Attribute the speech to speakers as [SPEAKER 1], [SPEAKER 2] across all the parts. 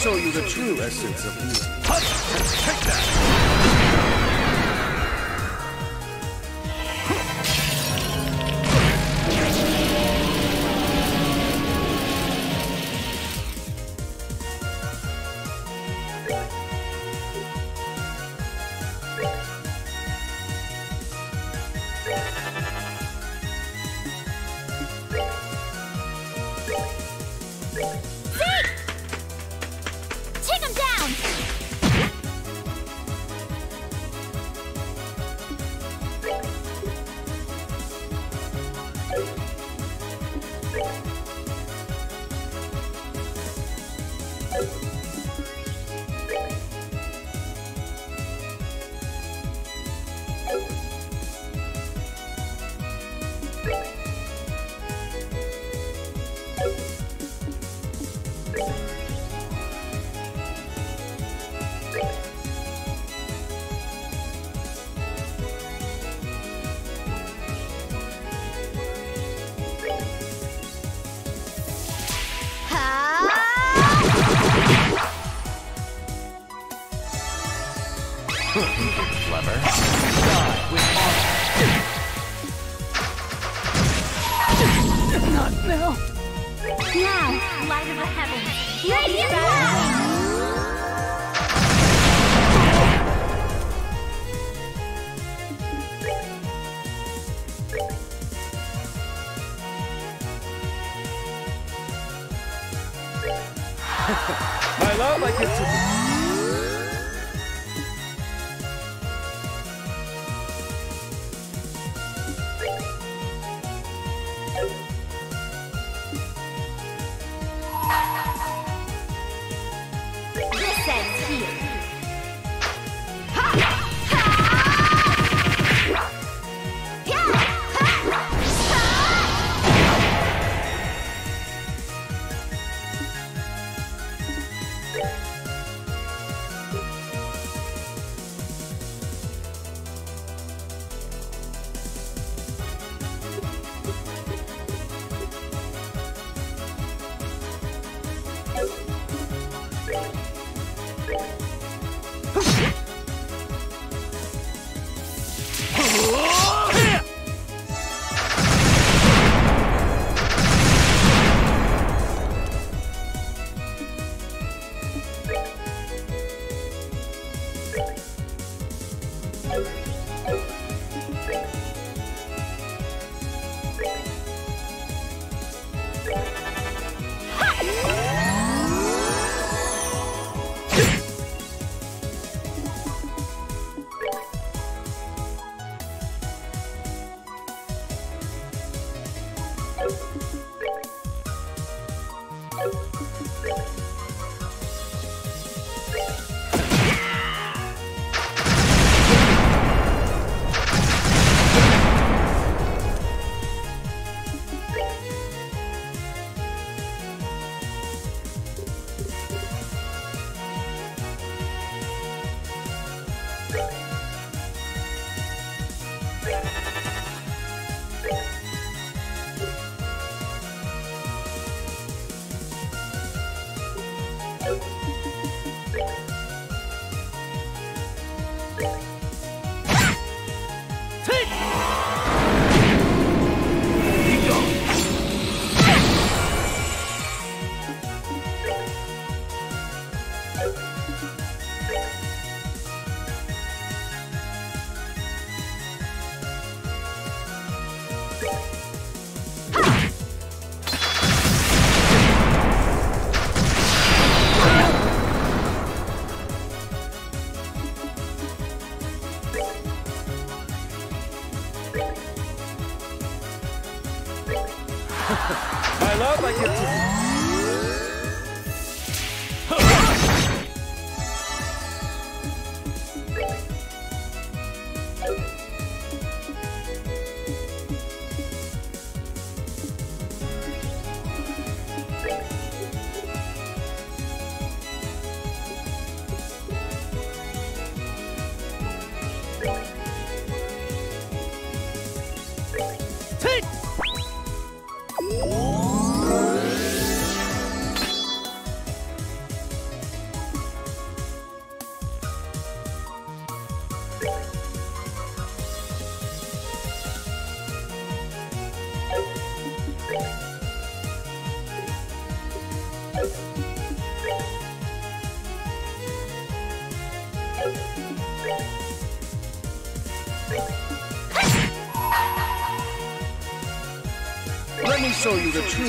[SPEAKER 1] show you the true essence of me.
[SPEAKER 2] Take that!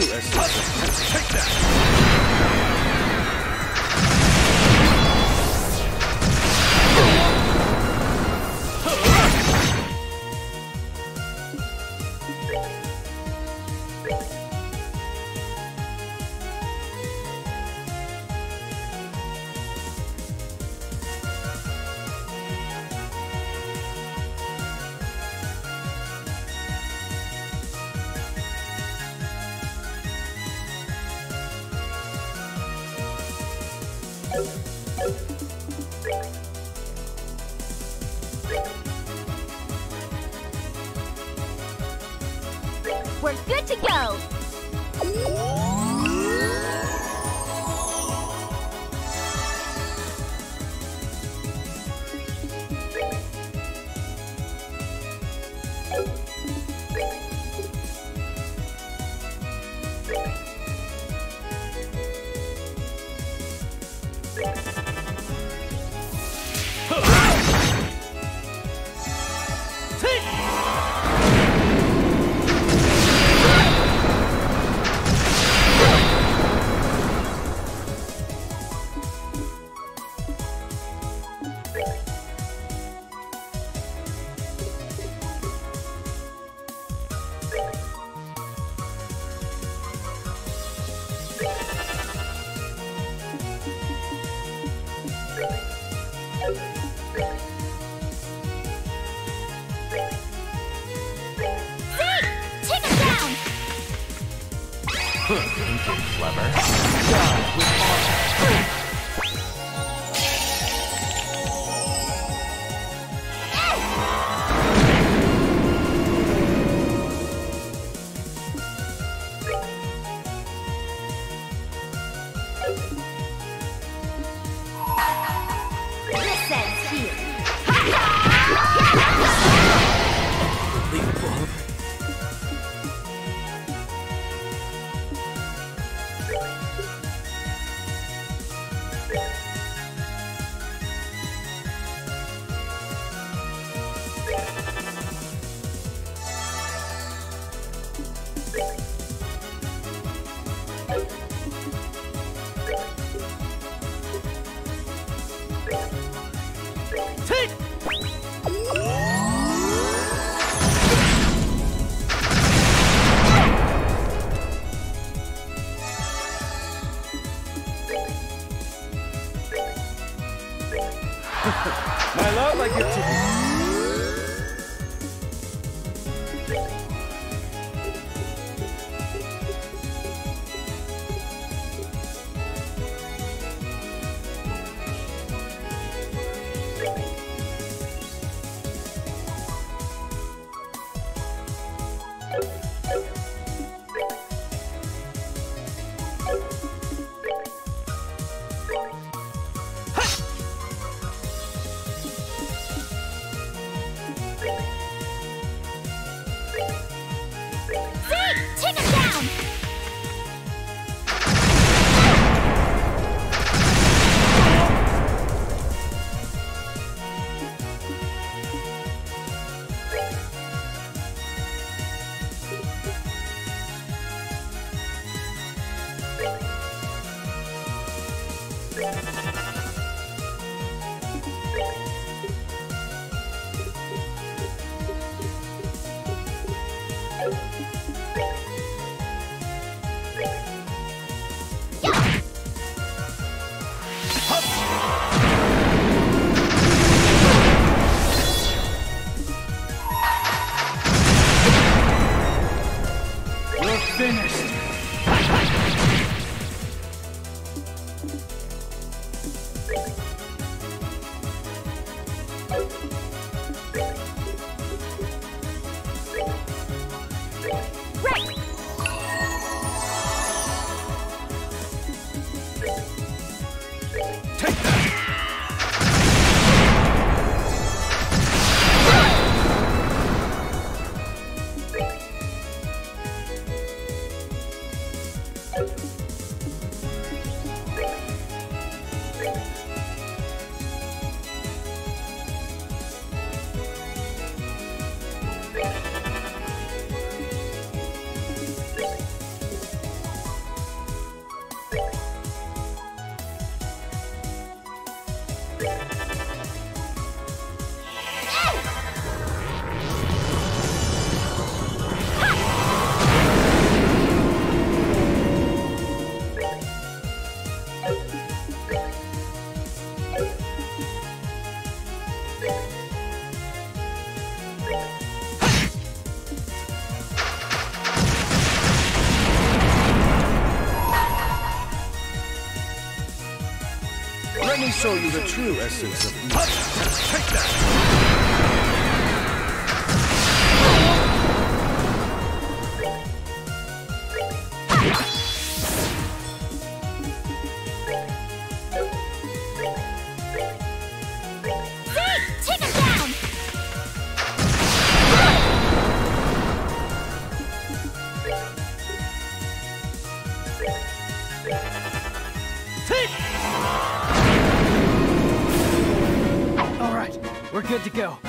[SPEAKER 1] Show you
[SPEAKER 2] We're good to go.
[SPEAKER 3] The true essence of evil.
[SPEAKER 1] Take that!
[SPEAKER 2] Go.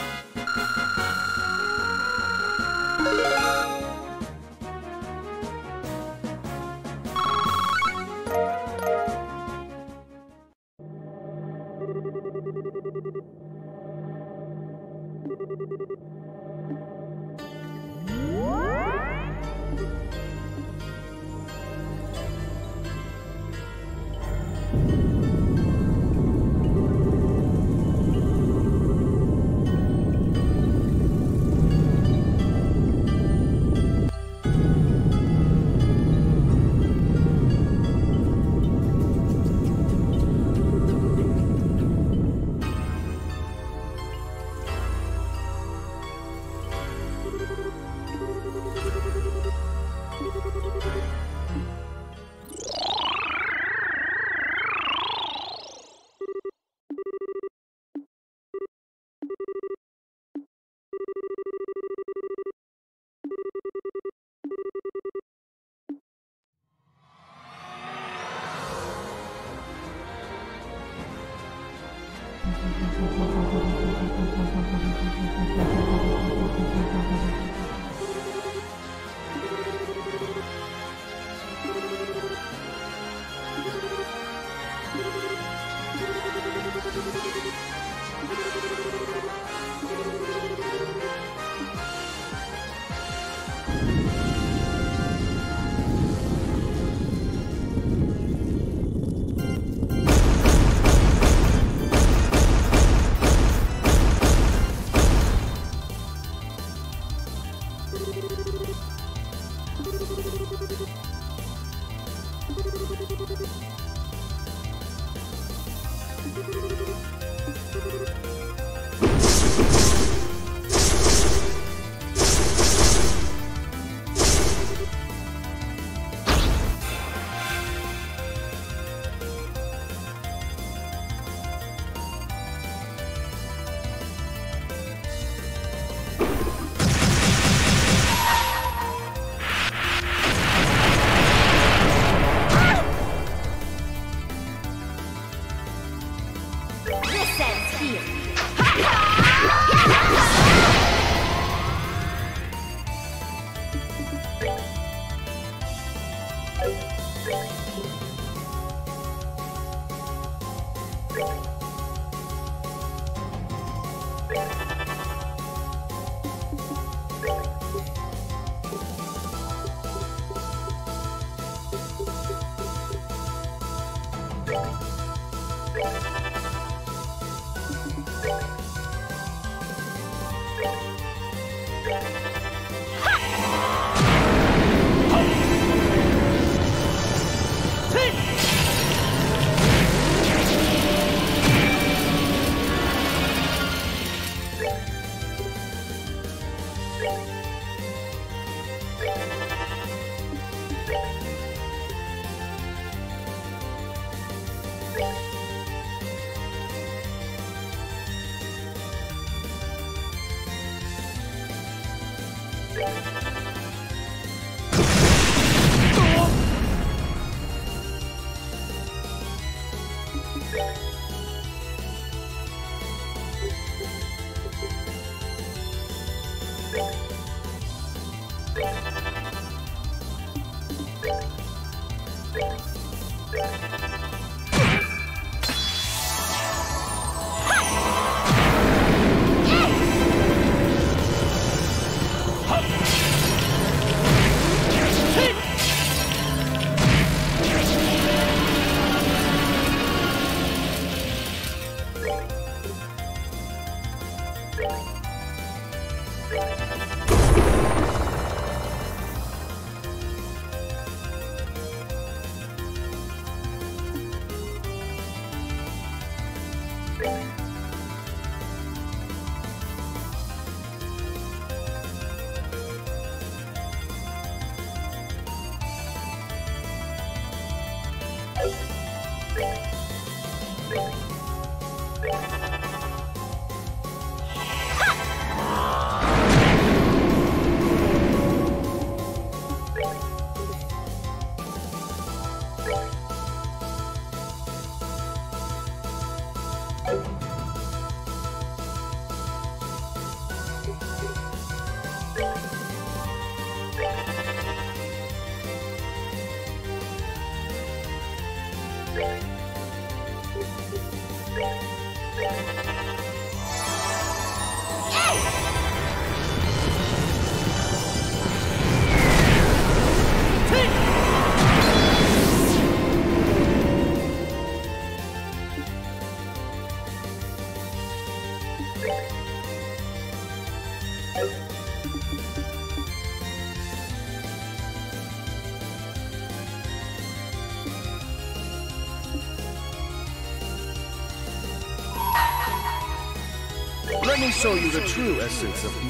[SPEAKER 1] Show you the true essence of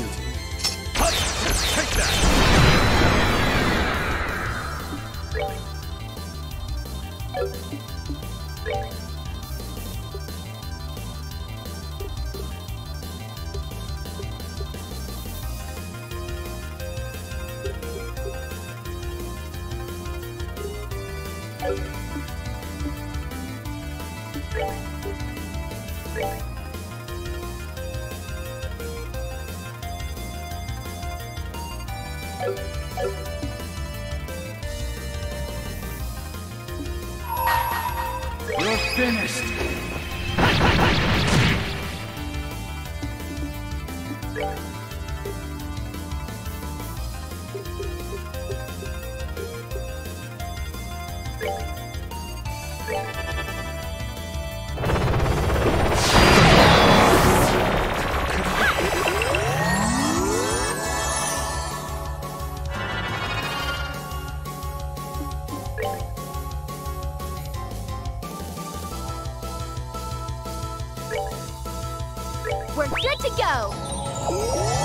[SPEAKER 2] Go.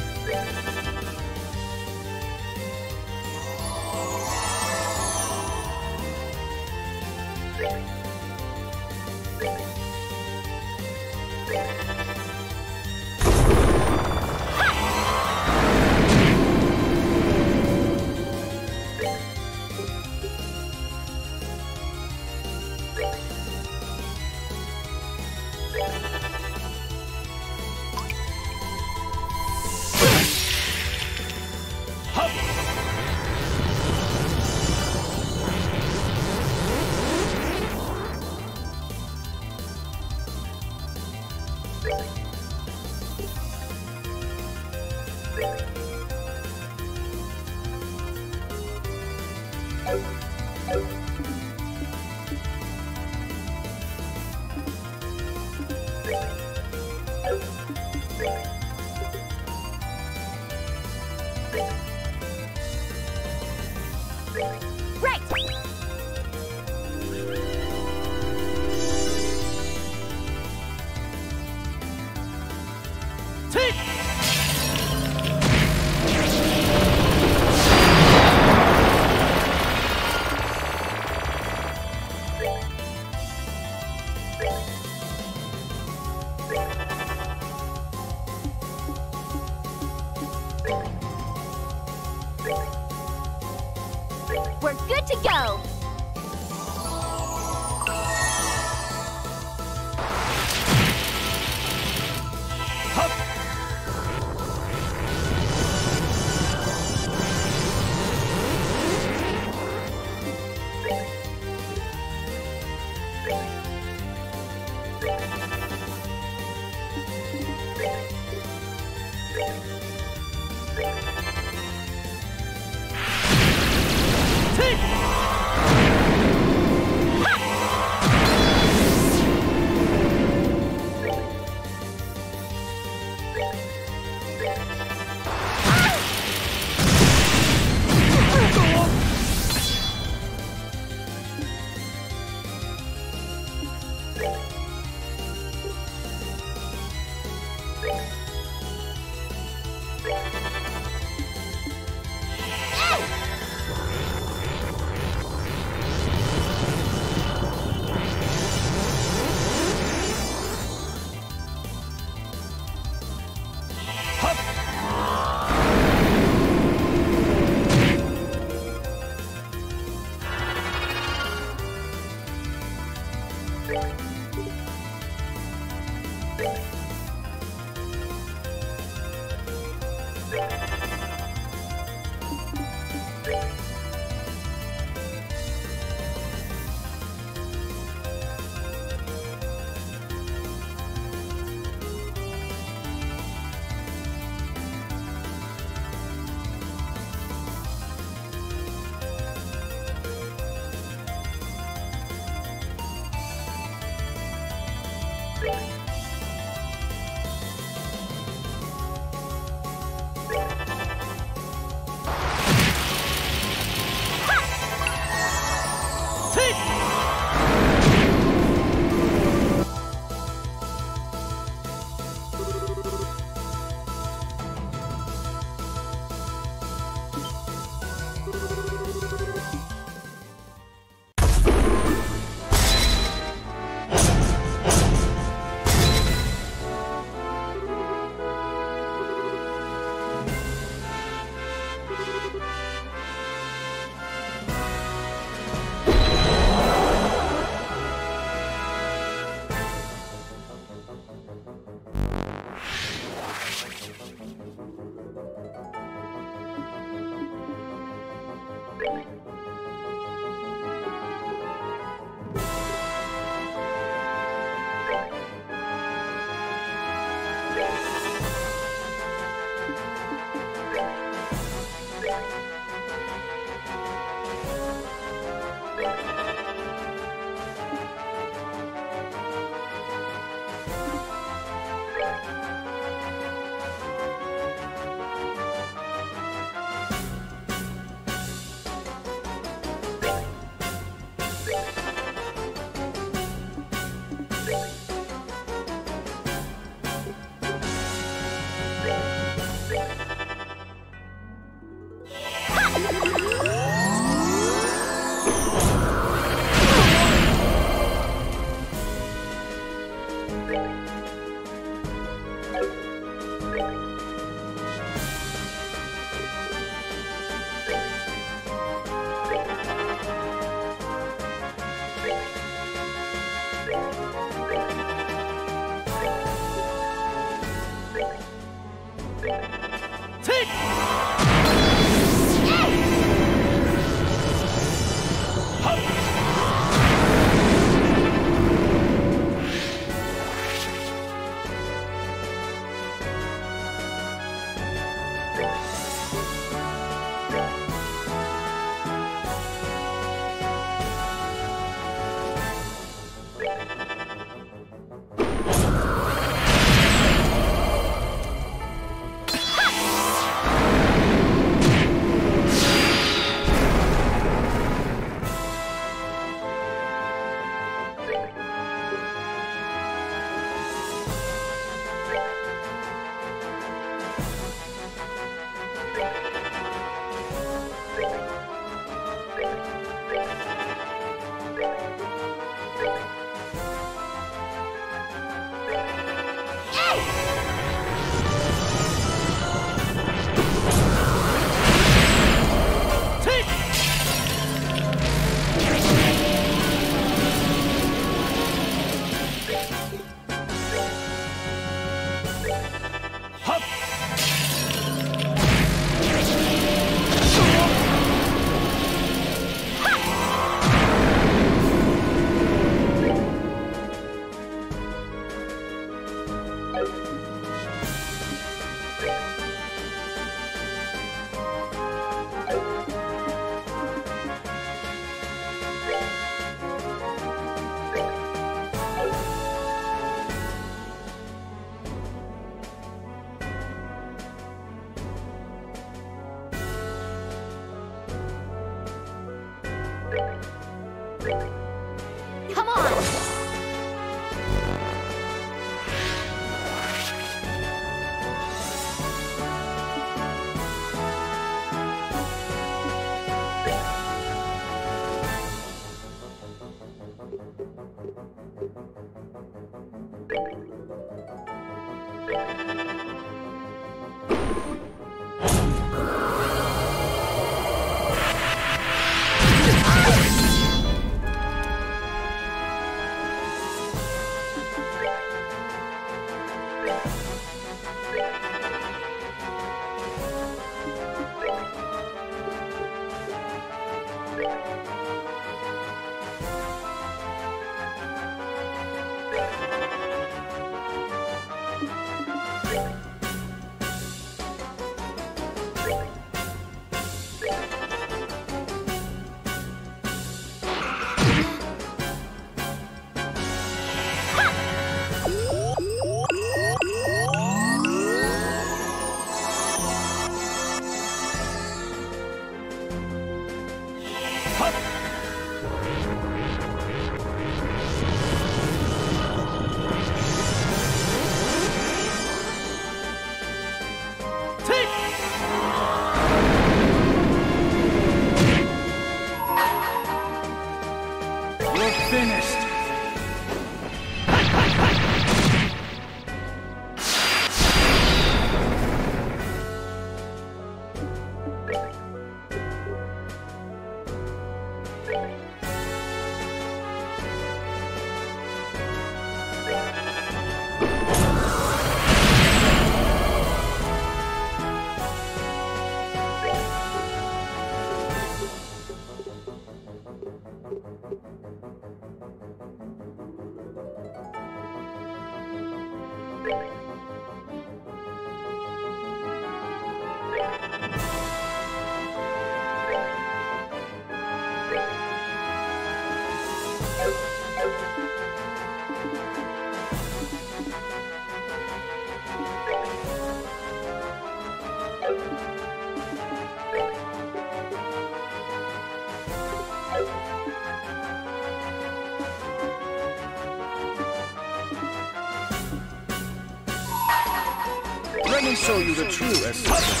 [SPEAKER 1] The true essence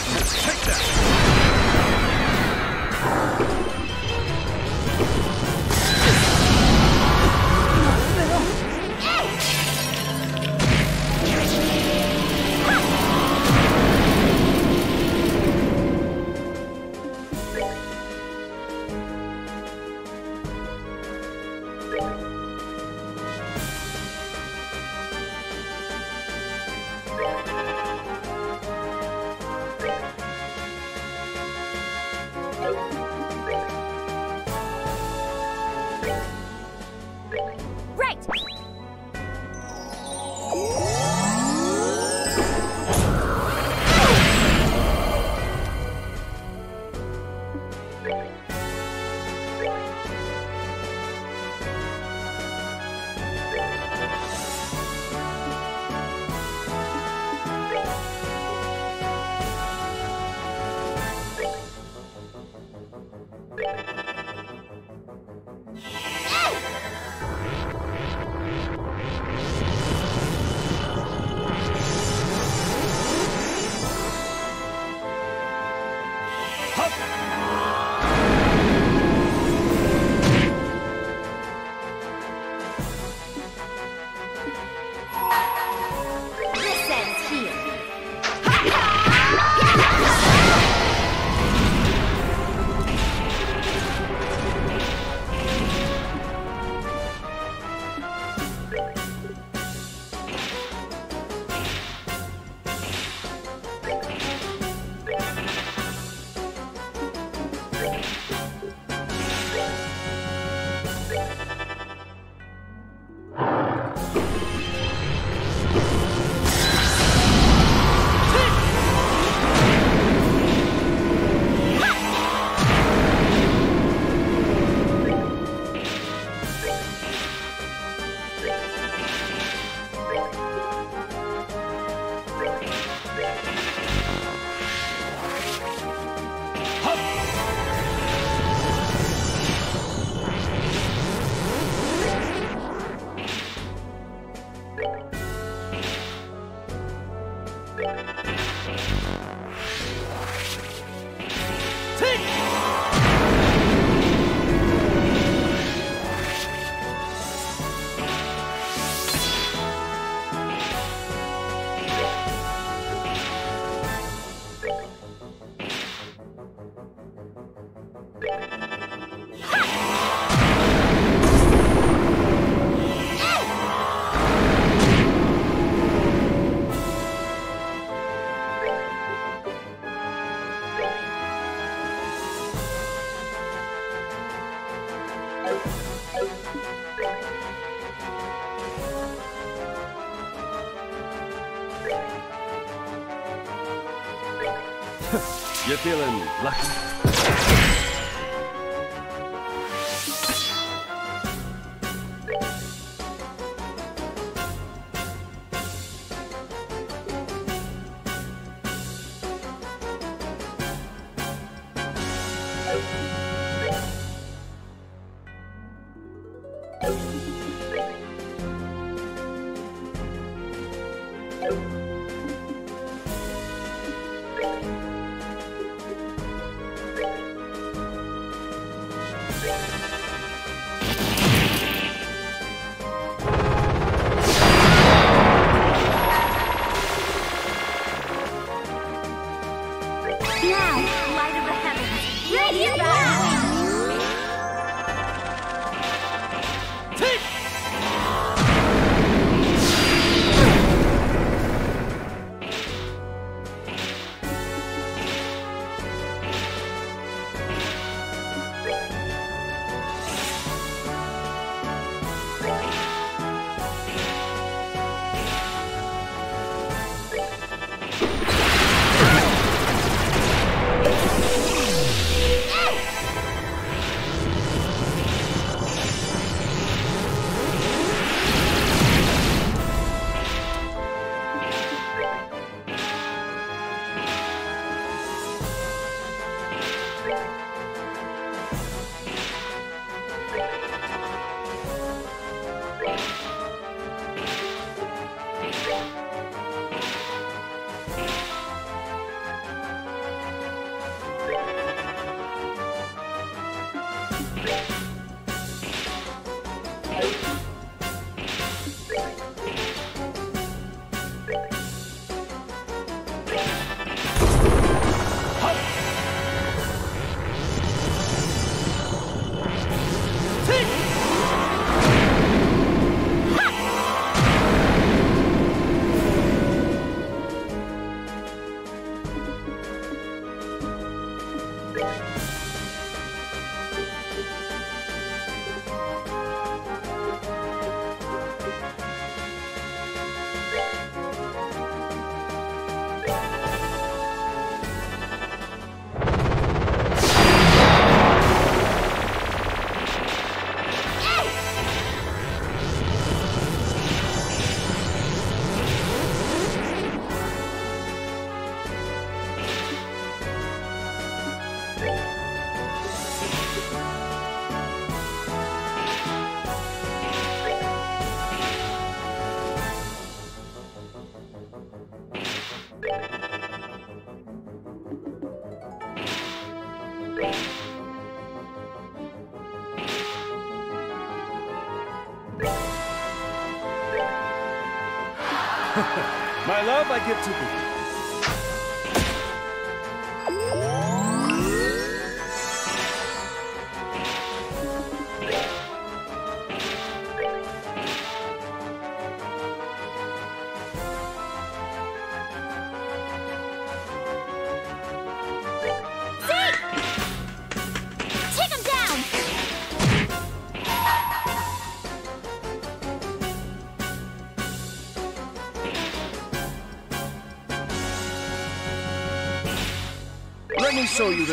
[SPEAKER 1] feeling lucky?
[SPEAKER 2] My love I give to thee.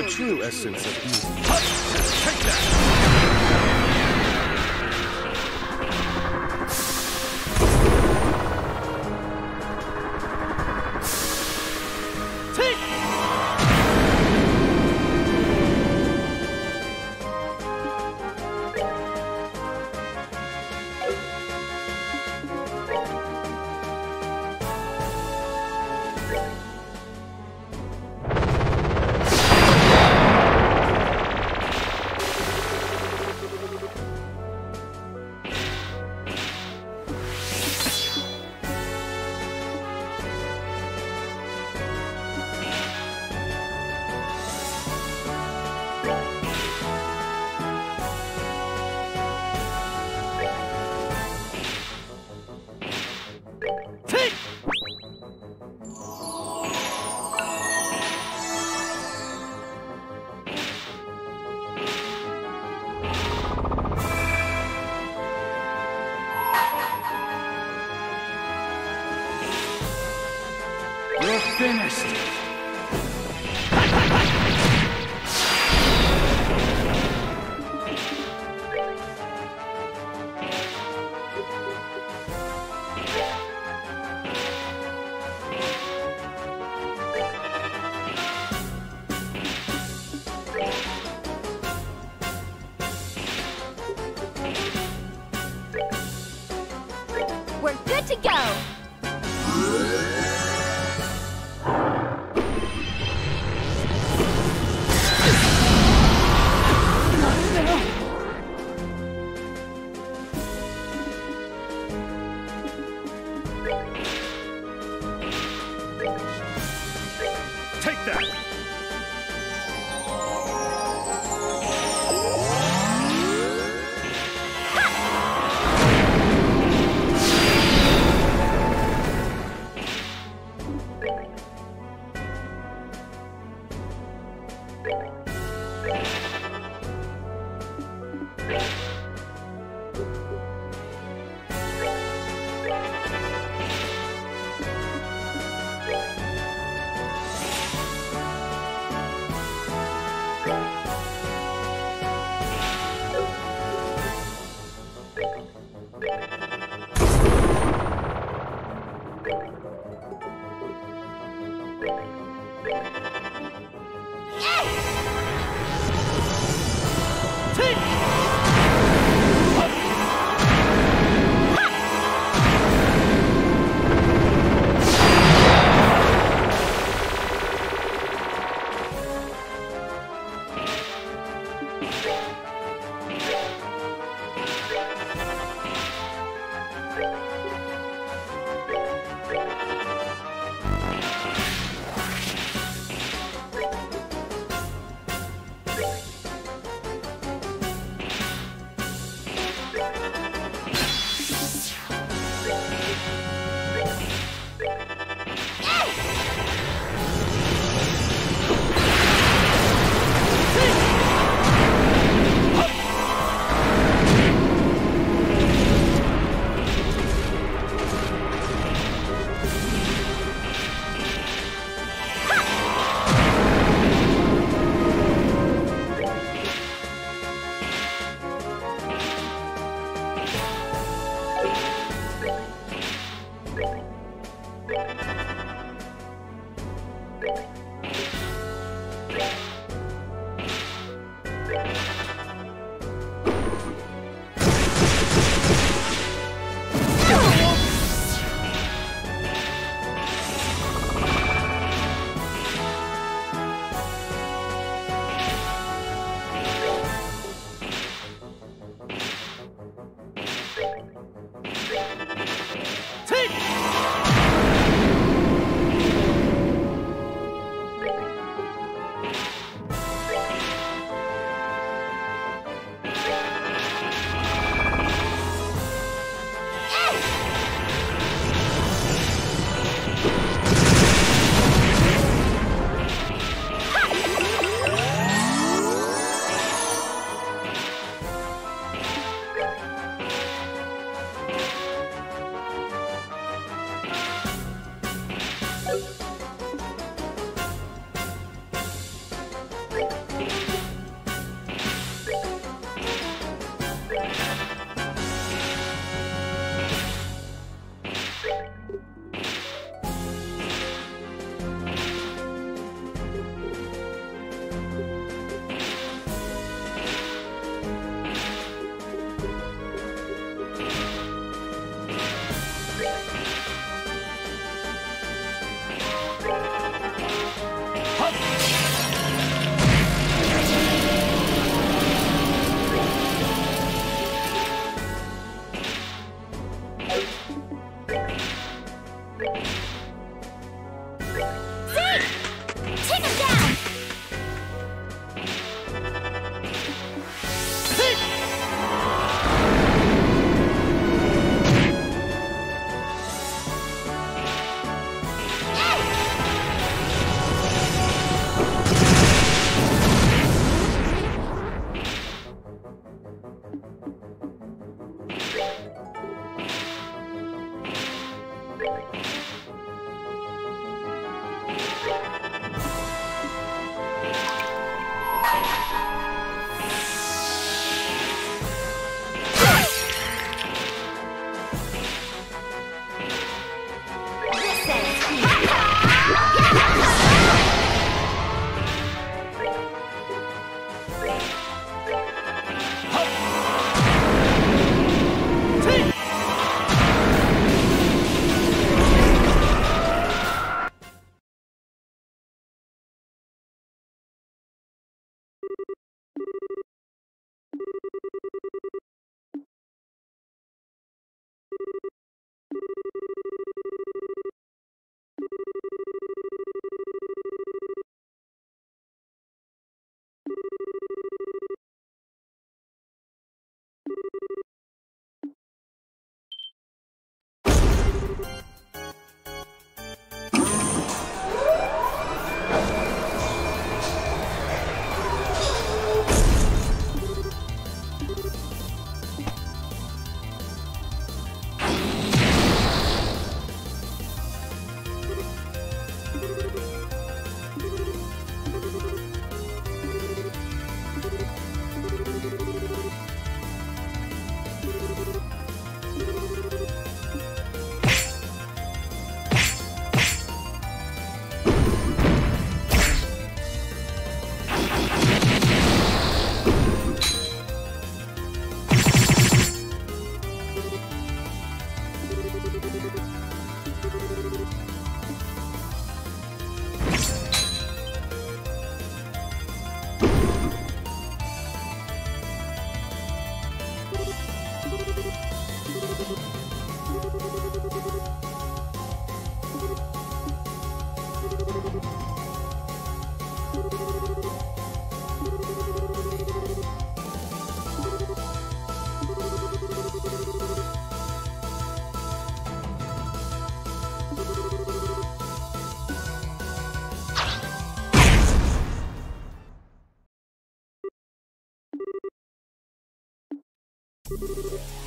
[SPEAKER 1] The true essence of beauty. Take
[SPEAKER 4] You're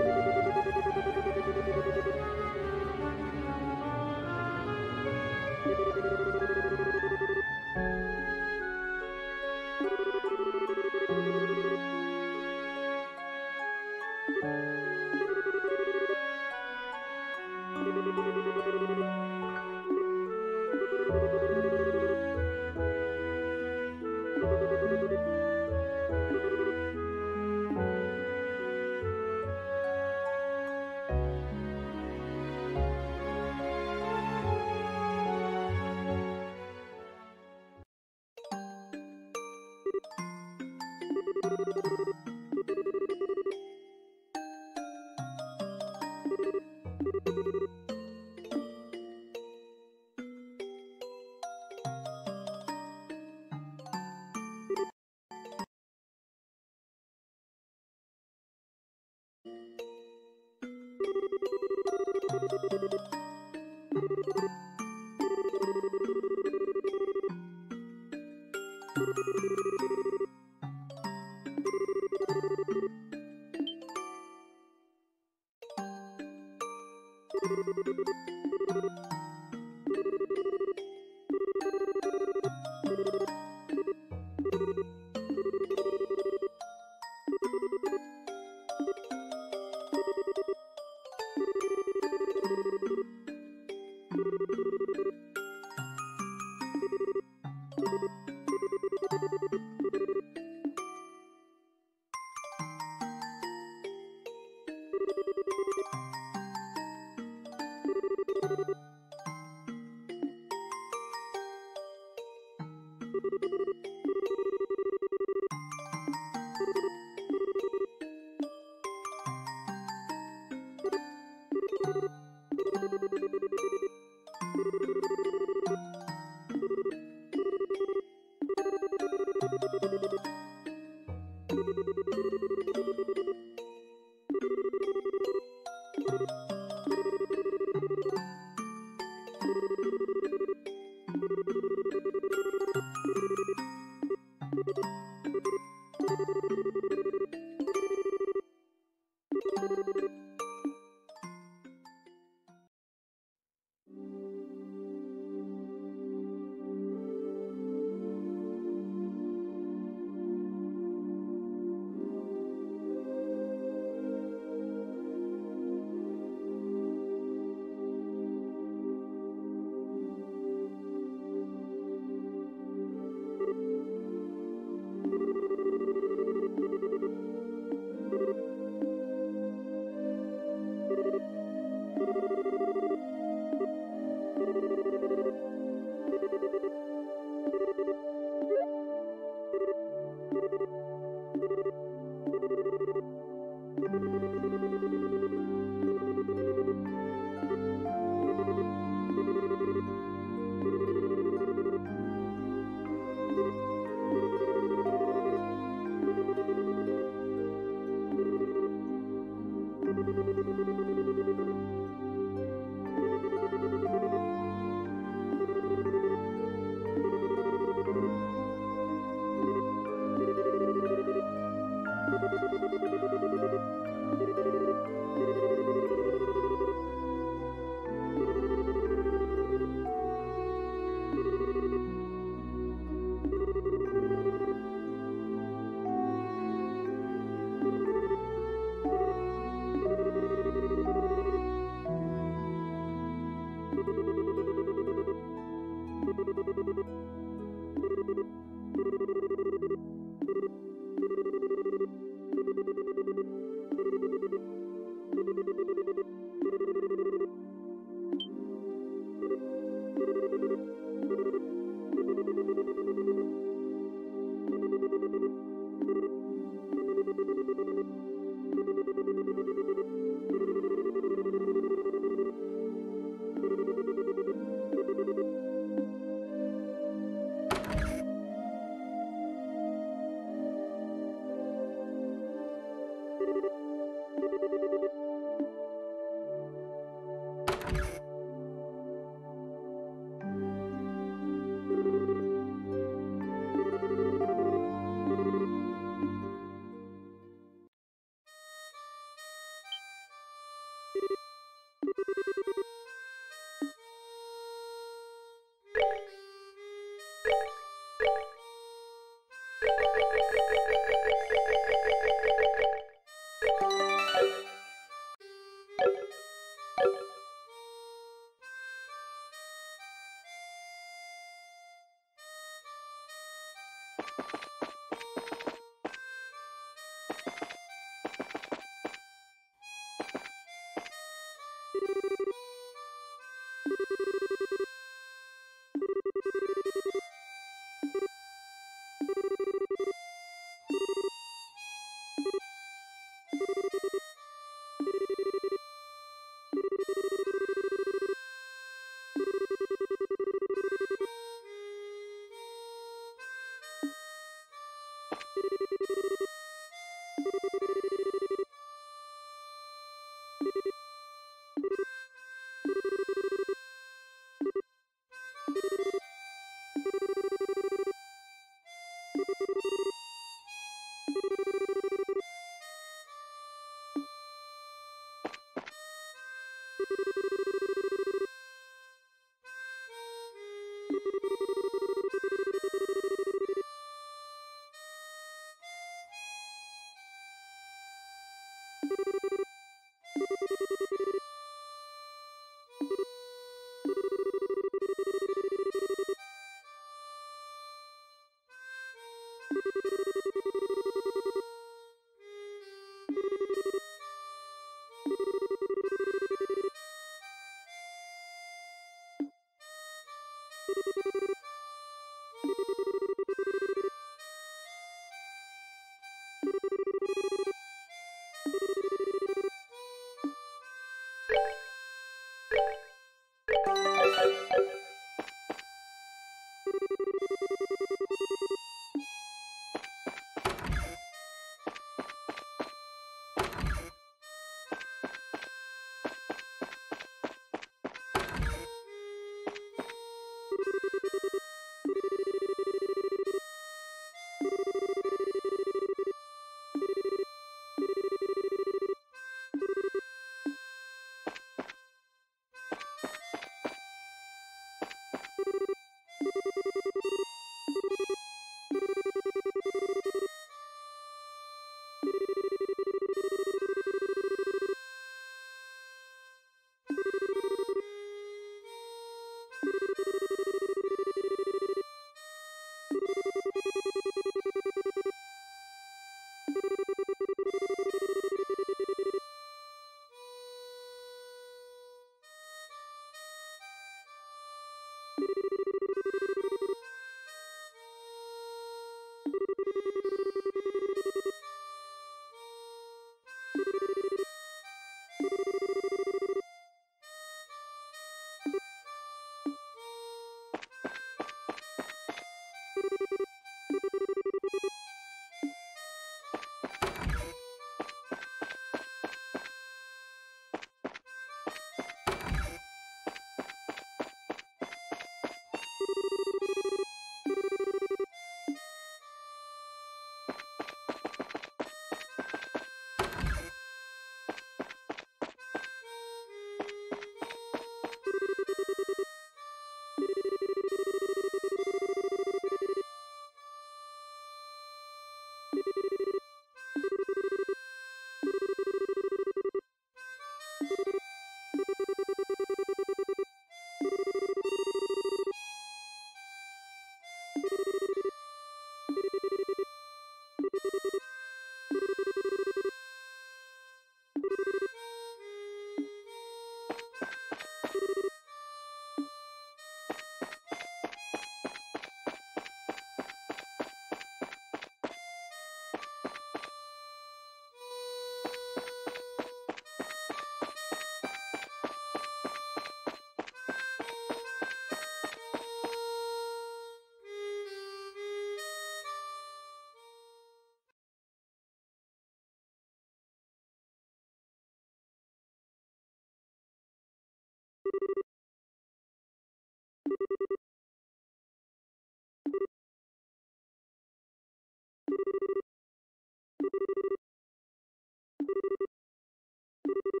[SPEAKER 1] you.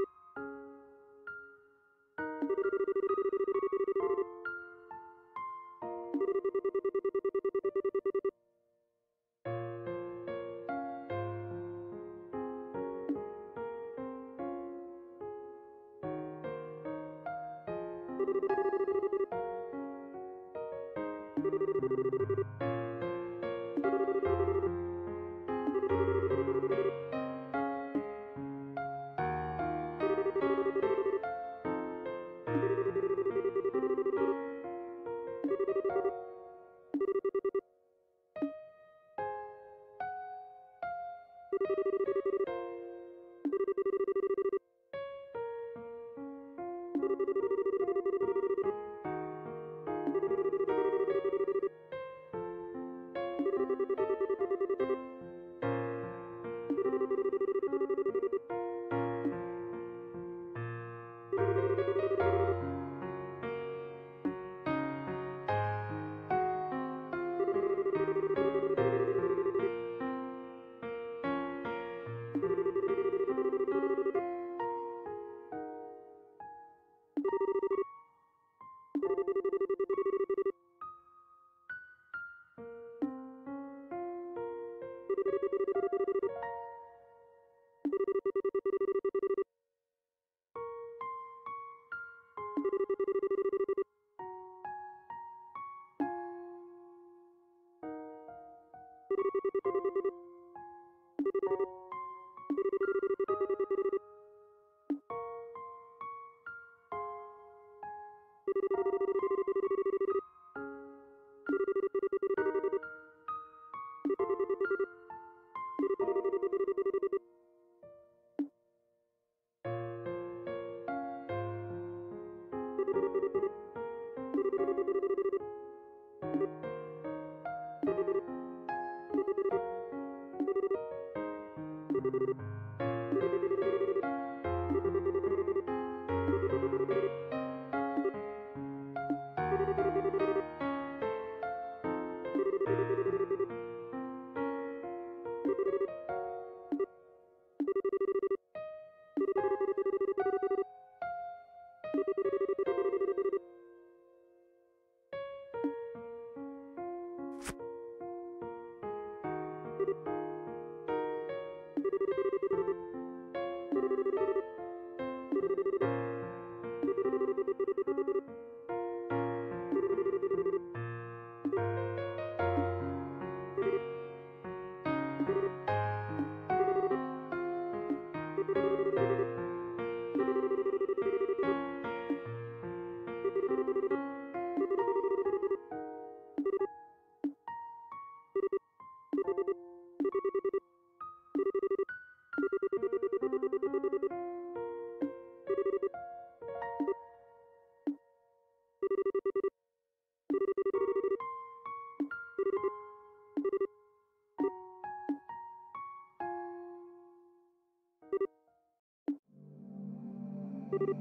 [SPEAKER 5] 君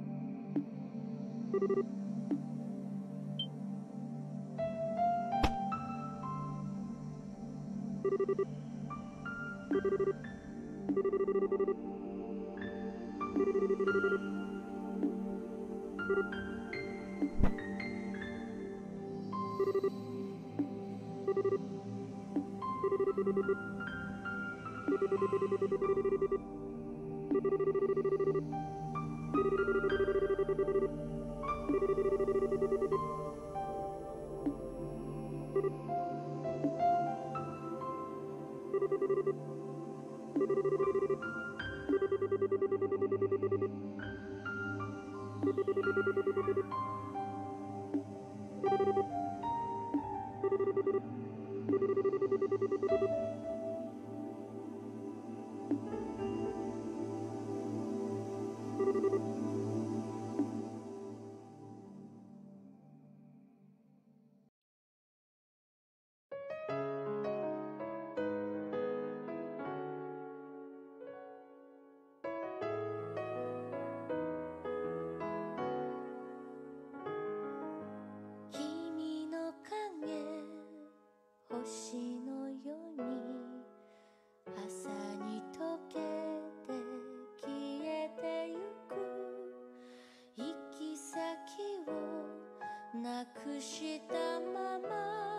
[SPEAKER 5] 星のように朝に溶けて消えてゆく行き先をなくしたまま